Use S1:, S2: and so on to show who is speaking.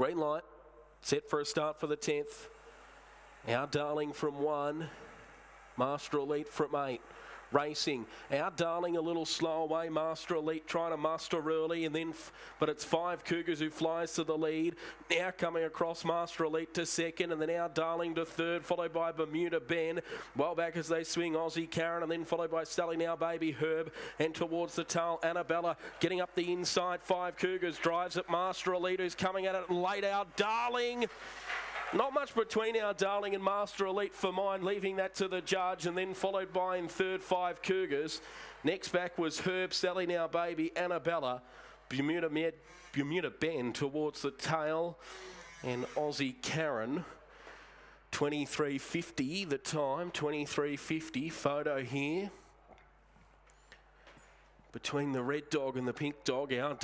S1: Green light. Set for a start for the 10th. Our darling from one. Master Elite from eight. Racing. Our darling a little slow away. Master Elite trying to muster early and then, but it's five Cougars who flies to the lead. Now coming across Master Elite to second and then our darling to third, followed by Bermuda Ben. Well back as they swing Aussie Karen and then followed by Sally Now Baby Herb and towards the tail Annabella getting up the inside. Five Cougars drives at Master Elite who's coming at it late out. Darling. Not much between our darling and Master Elite for mine, leaving that to the judge, and then followed by in third five Cougars. Next back was Herb, Sally Now Baby, Annabella, Bermuda Med, Bermuda Ben towards the tail, and Aussie Karen. 23.50 the time, 23.50 photo here. Between the red dog and the pink dog, our dog.